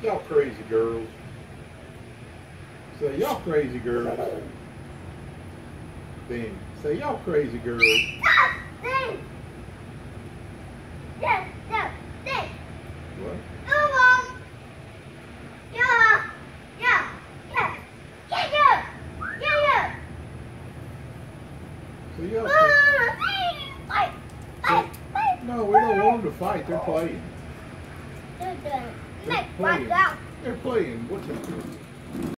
Y'all crazy girls. Say y'all crazy girls. Then say y'all crazy girls. Stop! Ding! Yeah, yeah, ding! What? Yeah! Yeah! Yeah! Yeah, yeah! Yeah, yeah! So y'all. Fight! Fight! Fight! No, we don't want them to fight. They're playing. They're done. They're Nick, watch playing. out! They're playing. What's?